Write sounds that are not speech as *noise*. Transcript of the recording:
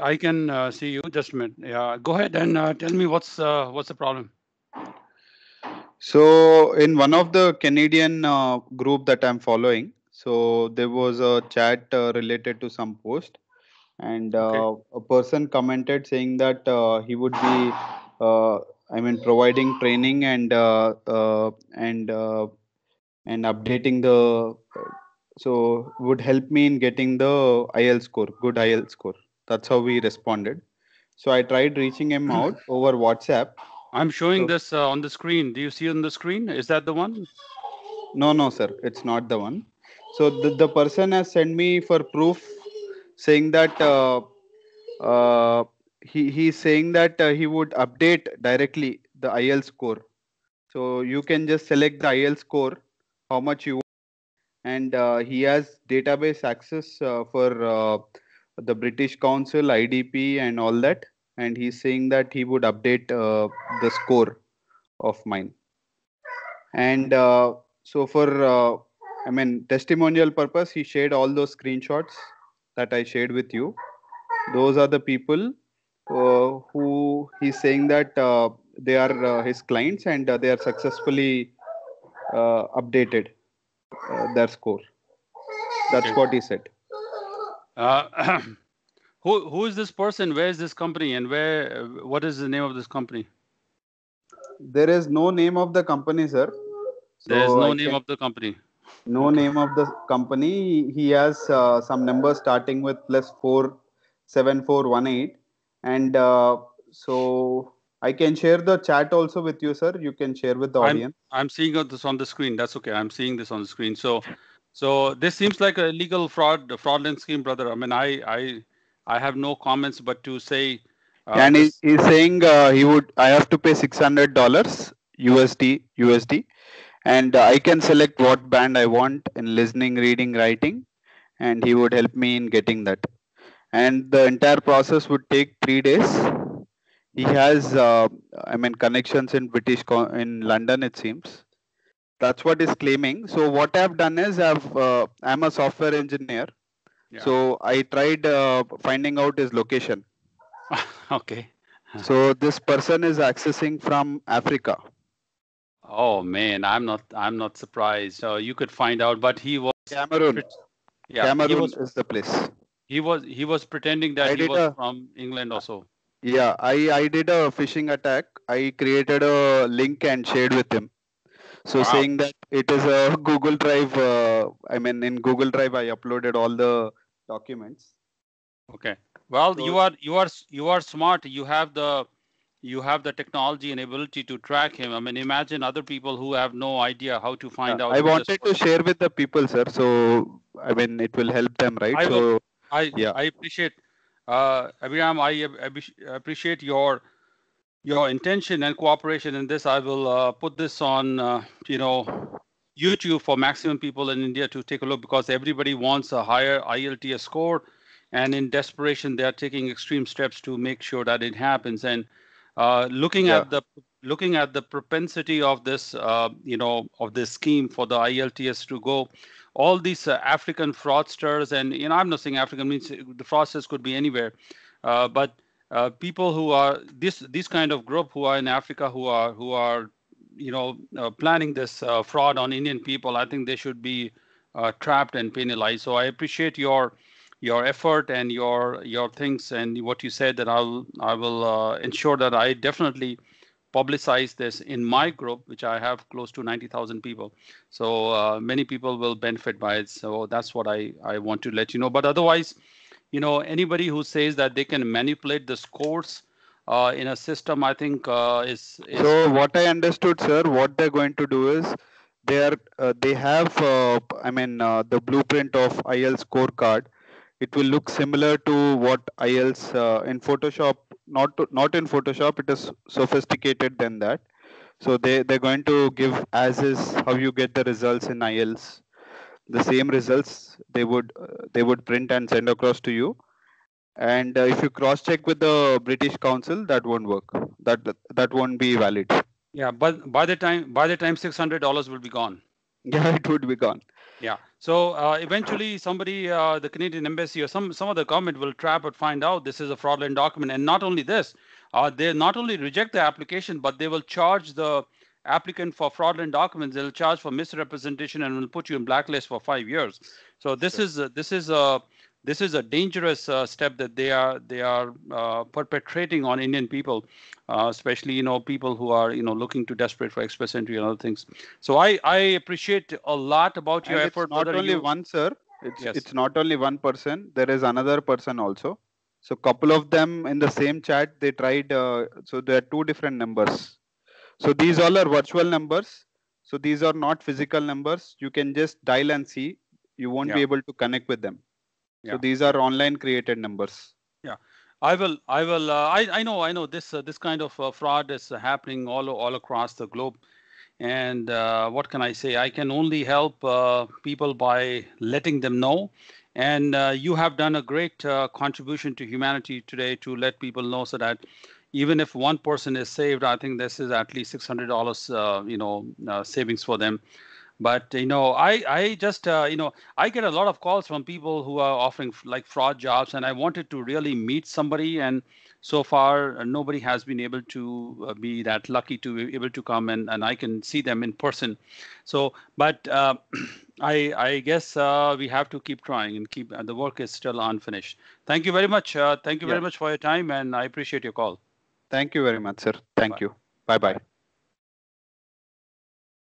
I can uh, see you. Just a minute. Yeah, go ahead and uh, tell me what's uh, what's the problem. So in one of the Canadian uh, group that I'm following, so there was a chat uh, related to some post, and uh, Okay. a person commented saying that uh, he would be, uh, I mean, providing training and uh, uh, and uh, and updating the, so would help me in getting the IELTS score, good IELTS score. That's how we responded. So I tried reaching him *clears throat* out over WhatsApp. I'm showing So this uh, on the screen. Do you see on the screen? Is that the one? No, no, sir, it's not the one. So the, the person has sent me for proof saying that uh, uh, he he's saying that uh, he would update directly the IELTS score. So you can just select the IELTS score, how much you want, and uh, he has database access uh, for uh, the British Council, IDP, and all that. And he's saying that he would update uh, the score of mine. And uh, so for uh, I mean testimonial purpose, he shared all those screenshots that I shared with you. Those are the people uh, who he's saying that uh, they are uh, his clients and uh, they are successfully uh, updated uh, their score. That's Okay. what he said. Uh, *clears throat* who who is this person? Where is this company? And where? uh, What is the name of this company? There is no name of the company, sir. There is no I name can of the company. no Okay. name of the company. He has uh, some numbers starting with plus four seven four one eight, and uh, so I can share the chat also with you, sir. You can share with the I'm audience. I'm seeing this on the screen. That's okay. I'm seeing this on the screen. So so this seems like a legal fraud fraudulent scheme, brother. I mean, I I I have no comments but to say uh, and he, he's saying uh, he would i have to pay $600 usd usd and i can select what band i want in listening reading writing. And he would help me in getting that. And the entire process would take three days. He has uh, i mean connections in british co- in london it seems that's what he's claiming so what i've done is i've uh, i'm a software engineer Yeah. so i tried uh, finding out his location *laughs* okay. *laughs* so this person is accessing from Africa. Oh man, I'm not I'm not surprised. So you could find out, but he was Cameroon. yeah, Cameroon was is the place. he was he was pretending that I he was a from England also. yeah, I I did a phishing attack. I created a link and shared with him. So Wow. saying that it is a *laughs* Google Drive. Uh, I mean, in Google Drive, I uploaded all the documents. Okay. Well, So you are you are you are smart. You have the you have the technology and ability to track him. I mean, imagine other people who have no idea how to yeah, find out I wanted to share with the people, sir. So I mean, it will help them, right? I will. So I yeah, I appreciate uh Abhiram, I appreci- appreciate your your intention and cooperation in this. I will uh, put this on uh, you know YouTube for maximum people in India to take a look because everybody wants a higher IELTS score, and in desperation they are taking extreme steps to make sure that it happens. And uh, looking yeah, at the looking at the propensity of this uh, you know of this scheme for the IELTS to go, all these uh, African fraudsters and you know I'm not saying African means uh, the fraudsters could be anywhere, uh, but uh, people who are this this kind of group who are in Africa who are who are you know uh, planning this uh, fraud on Indian people, I think they should be uh, trapped and penalized. So I appreciate your your effort and your your things and what you said that I'll I will uh, ensure that I definitely publicize this in my group, which I have close to 90,000 people. So uh, many people will benefit by it. So that's what I, I want to let you know. But otherwise, you know, anybody who says that they can manipulate the scores uh, in a system, I think uh, is is So what I understood, sir, what they're going to do is they are uh, they have uh, I mean uh, the blueprint of IELTS scorecard. It will look similar to what IELTS uh, in Photoshop. Not not in Photoshop. It is sophisticated than that. So they they're going to give as is how you get the results in IELTS. The same results they would uh, they would print and send across to you. And uh, if you cross check with the British Council, that won't work. That that, that won't be valid. yeah. But by the time by the time $600 will be gone. Yeah, *laughs* it would be gone. Yeah. So uh, eventually, somebody, uh, the Canadian embassy or some some other government will trap or find out this is a fraudulent document. And not only this, uh, they not only reject the application, but they will charge the applicant for fraudulent documents. They'll charge for misrepresentation and will put you in blacklist for five years. So this sure. is uh, this is a this is a dangerous uh, step that they are they are uh, perpetrating on Indian people, uh, especially you know people who are you know looking to desperate for express entry and other things. So I I appreciate a lot about your and effort. It's not only you... one, sir. It's yes. it's not only one person. There is another person also. So couple of them in the same chat they tried. Uh, so there are two different numbers. So these all are virtual numbers. So these are not physical numbers. You can just dial and see. You won't yeah. be able to connect with them yeah. so these are online created numbers yeah i will i will uh, i i know i know this uh, this kind of uh, fraud is happening all all across the globe and uh, what can i say i can only help uh, people by letting them know and uh, you have done a great contribution to humanity today to let people know so that even if one person is saved i think this is at least $600 you know savings for them. But you know i i just uh, you know i get a lot of calls from people who are offering like fraud jobs and i wanted to really meet somebody and so far uh, nobody has been able to uh, be that lucky to be able to come and, and i can see them in person. So but uh, *clears throat* i i guess uh, we have to keep trying and keep the work is still unfinished. Thank you very much uh, thank you yeah. very much for your time and i appreciate your call thank you very much sir. Thank bye. you. Bye bye